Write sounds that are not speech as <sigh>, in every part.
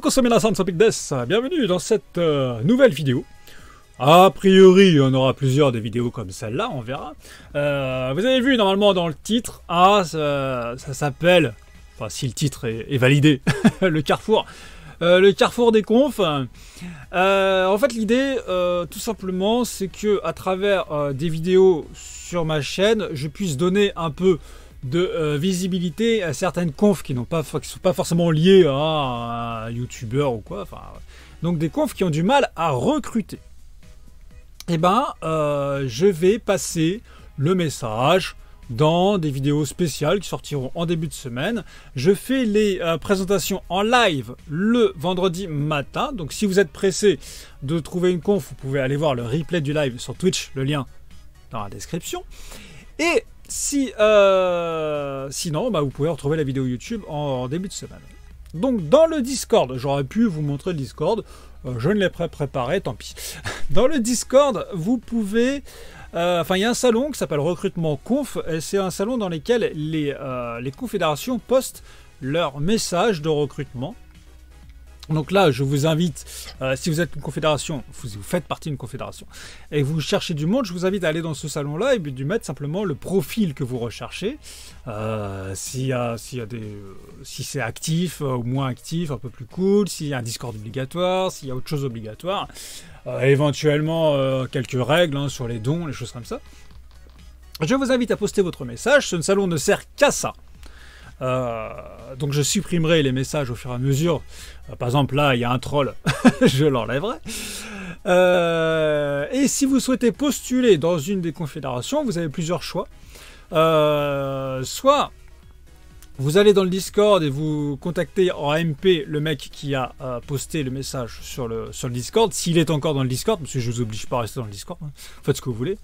consommez la Topic Death, bienvenue dans cette euh, nouvelle vidéo. A priori, on aura plusieurs des vidéos comme celle-là, on verra. Euh, vous avez vu normalement dans le titre, ah, ça, s'appelle, enfin si le titre est, validé, <laughs> le Carrefour. Euh, le Carrefour des confs. en fait, l'idée, tout simplement, c'est que à travers des vidéos sur ma chaîne, je puisse donner un peu de euh, visibilité à certaines confs qui n'ont pas qui sont pas forcément liées à un youtubeur ou quoi. Donc des confs qui ont du mal à recruter. Et eh ben, euh, je vais passer le message dans des vidéos spéciales qui sortiront en début de semaine. Je fais les euh, présentations en live le vendredi matin. Donc si vous êtes pressé de trouver une conf, vous pouvez aller voir le replay du live sur Twitch, le lien dans la description. Et si, euh, sinon, bah, vous pouvez retrouver la vidéo YouTube en, début de semaine. Donc dans le Discord, j'aurais pu vous montrer le Discord, euh, je ne l'ai pas préparé, tant pis. <laughs> Dans le Discord, vous pouvez... Euh, enfin, il y a un salon qui s'appelle Recrutement Conf, et c'est un salon dans lequel les, les confédérations postent leurs messages de recrutement. Donc là, je vous invite, euh, si vous êtes une confédération, vous, faites partie d'une confédération, et vous cherchez du monde, je vous invite à aller dans ce salon-là et de mettre simplement le profil que vous recherchez. Euh, s'il y a, des, euh, si c'est actif ou moins actif, un peu plus cool, s'il y a un Discord obligatoire, s'il y a autre chose obligatoire, éventuellement quelques règles hein, sur les dons, les choses comme ça. Je vous invite à poster votre message. Ce salon ne sert qu'à ça. Euh, donc je supprimerai les messages au fur et à mesure. Euh, par exemple, là, il y a un troll, <laughs> je l'enlèverai. Euh, et si vous souhaitez postuler dans une des confédérations, vous avez plusieurs choix. soit vous allez dans le Discord et vous contactez en MP le mec qui a posté le message sur le, Discord, s'il est encore dans le Discord, parce que je ne vous oblige pas à rester dans le Discord, hein. faites ce que vous voulez.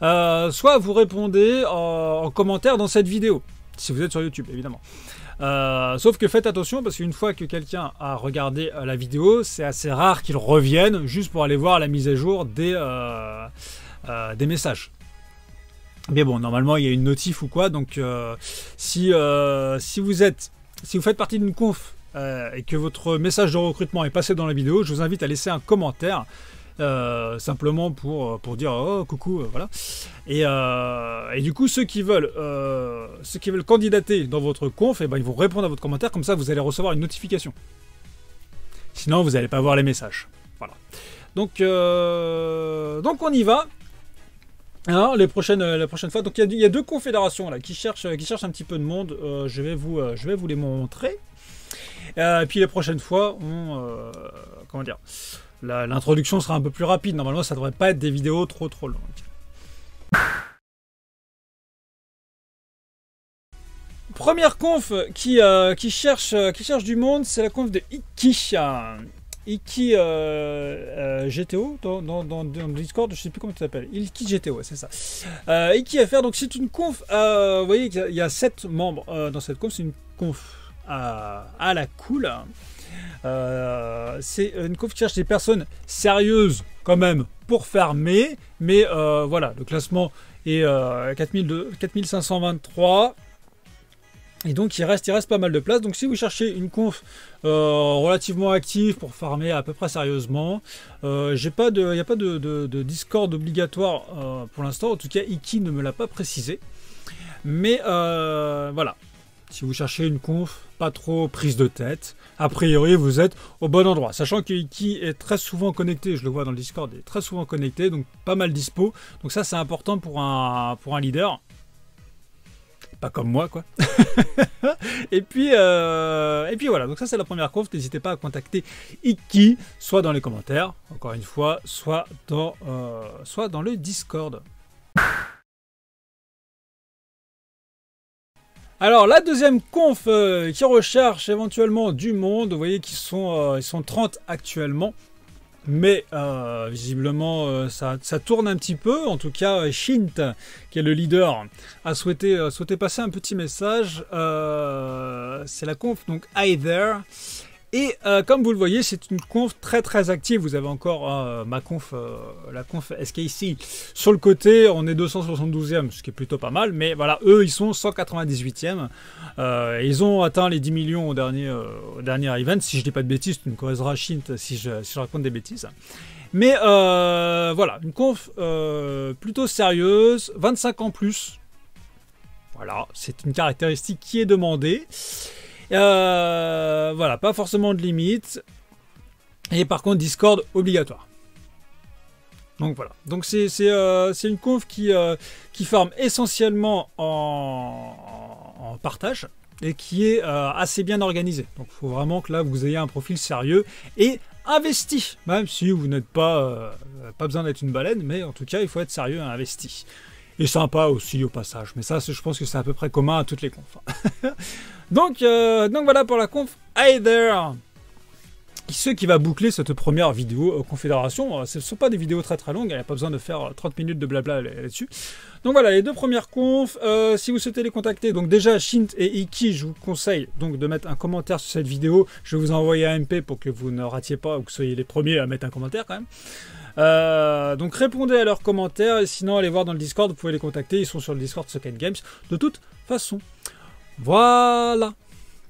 soit vous répondez en commentaire dans cette vidéo si vous êtes sur YouTube, évidemment. Euh, sauf que faites attention parce qu'une fois que quelqu'un a regardé euh, la vidéo, c'est assez rare qu'il revienne juste pour aller voir la mise à jour des, euh, des messages. Mais bon, normalement il y a une notif ou quoi, donc si, si vous êtes, si vous faites partie d'une conf et que votre message de recrutement est passé dans la vidéo, je vous invite à laisser un commentaire euh, simplement pour, euh, pour dire oh coucou, euh, voilà. Et, et, du coup, ceux qui veulent, ceux qui veulent candidater dans votre conf, et eh ben, ils vont répondre à votre commentaire, comme ça vous allez recevoir une notification. Sinon, vous n'allez pas voir les messages. Voilà. Donc, donc on y va. Alors, les prochaines, la prochaine fois. Donc, il y, a deux confédérations là qui cherchent, qui cherchent un petit peu de monde. je, vais vous, je vais vous les montrer. et puis les prochaines fois, on. comment dire L'introduction sera un peu plus rapide. Normalement, ça devrait pas être des vidéos trop trop longues. Première conf qui, euh, euh, cherche du monde, c'est la conf de Iki. Iki euh, GTO dans, Discord, je sais plus comment tu t'appelles. Iki GTO, c'est ça. Euh, Iki FR, donc c'est une conf. vous voyez qu'il y a 7 membres dans cette conf. C'est une conf à la cool. Euh, c'est une conf qui cherche des personnes sérieuses quand même pour fermer. Mais euh, voilà, le classement est 4523. Euh, et donc il reste, il reste pas mal de place. Donc si vous cherchez une conf relativement active pour farmer à peu près sérieusement, il n'y a pas de, de Discord obligatoire pour l'instant. En tout cas, Iki ne me l'a pas précisé. Mais voilà, si vous cherchez une conf, pas trop prise de tête, a priori vous êtes au bon endroit. Sachant que Iki est très souvent connecté, je le vois dans le Discord, est très souvent connecté, donc pas mal dispo. Donc ça c'est important pour un, pour un leader. Pas comme moi quoi. <laughs> et, puis, euh, et puis voilà, donc ça c'est la première conf. N'hésitez pas à contacter Iki, soit dans les commentaires, encore une fois, soit dans, euh, soit dans le Discord. Alors la deuxième conf euh, qui recherche éventuellement du monde, vous voyez qu'ils sont, euh, ils sont 30 actuellement. Mais euh, visiblement ça, tourne un petit peu. En tout cas, Shint, qui est le leader, a souhaité, souhaité passer un petit message. C'est la conf, donc Either. Et euh, comme vous le voyez, c'est une conf très très active. Vous avez encore hein, ma conf, euh, la conf SKC sur le côté. On est 272e, ce qui est plutôt pas mal. Mais voilà, eux, ils sont 198e. Euh, ils ont atteint les 10 millions au dernier, au dernier event. Si je dis pas de bêtises, tu me corrigeras Shint si je, si je raconte des bêtises. Mais voilà, une conf plutôt sérieuse, 25 ans plus. Voilà, c'est une caractéristique qui est demandée. Euh, voilà, pas forcément de limite. Et par contre, Discord obligatoire. Donc voilà. Donc c'est euh, une conf qui, euh, forme essentiellement en, en, partage et qui est assez bien organisée. Donc il faut vraiment que là vous ayez un profil sérieux et investi. Même si vous n'êtes pas, pas besoin d'être une baleine, mais en tout cas il faut être sérieux et investi. Et sympa aussi au passage. Mais ça, je pense que c'est à peu près commun à toutes les confs. <laughs> donc, euh, donc voilà pour la conf Hey ce qui va boucler cette première vidéo Confédération. Ce ne sont pas des vidéos très très longues, il n'y a pas besoin de faire 30 minutes de blabla là-dessus. Donc voilà, les deux premières confs, euh, si vous souhaitez les contacter, donc déjà Shint et Iki, je vous conseille donc de mettre un commentaire sur cette vidéo. Je vais vous envoyer un MP pour que vous ne ratiez pas ou que soyez les premiers à mettre un commentaire quand même. Euh, donc répondez à leurs commentaires et sinon allez voir dans le Discord, vous pouvez les contacter, ils sont sur le Discord Socket Games de toute façon. Voilà.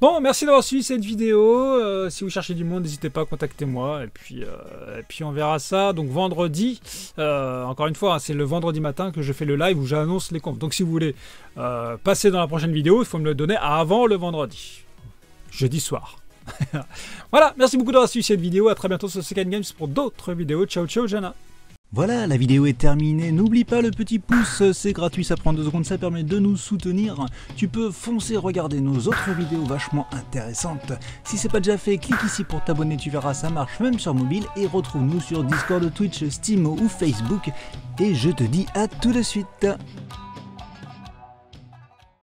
Bon, merci d'avoir suivi cette vidéo. Euh, si vous cherchez du monde, n'hésitez pas à contacter moi. Et puis, euh, et puis on verra ça. Donc vendredi, encore une fois, hein, c'est le vendredi matin que je fais le live où j'annonce les comptes. Donc si vous voulez passer dans la prochaine vidéo, il faut me le donner avant le vendredi. Jeudi soir. <laughs> voilà, merci beaucoup d'avoir suivi cette vidéo. À très bientôt sur Second Games pour d'autres vidéos. Ciao, ciao, Jana. Voilà, la vidéo est terminée. N'oublie pas le petit pouce, c'est gratuit, ça prend deux secondes, ça permet de nous soutenir. Tu peux foncer regarder nos autres vidéos vachement intéressantes. Si c'est pas déjà fait, clique ici pour t'abonner, tu verras, ça marche même sur mobile. Et retrouve-nous sur Discord, Twitch, Steam ou Facebook. Et je te dis à tout de suite.